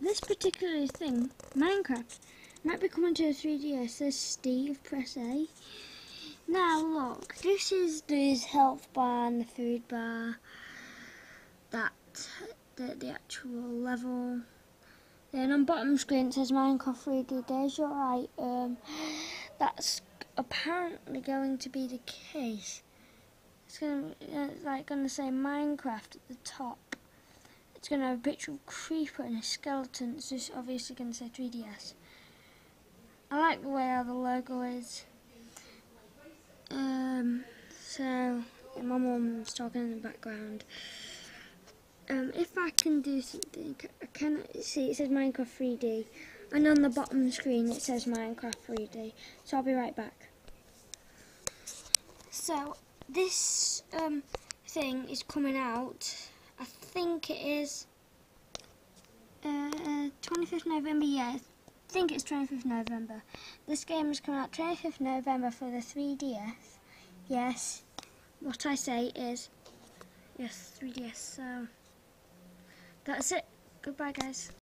this particular thing, Minecraft, might be coming to a 3DS. Says Steve, press A. Now look, this is the health bar and the food bar. That the, the actual level. Then on bottom screen it says Minecraft 3D. There's your item. That's apparently going to be the case. It's gonna uh, like gonna say Minecraft at the top. It's gonna have a picture of creeper and a skeleton. It's obviously gonna say 3DS. I like the way how the logo is. Um, so my mum's talking in the background. Um, if I can do something, I can see it says Minecraft 3D, and on the bottom screen it says Minecraft 3D. So I'll be right back. So this um, thing is coming out. Think it is uh, 25th November. Yeah, I think it's 25th November. This game is coming out 25th November for the 3DS. Yes, what I say is yes, 3DS. So that's it. Goodbye, guys.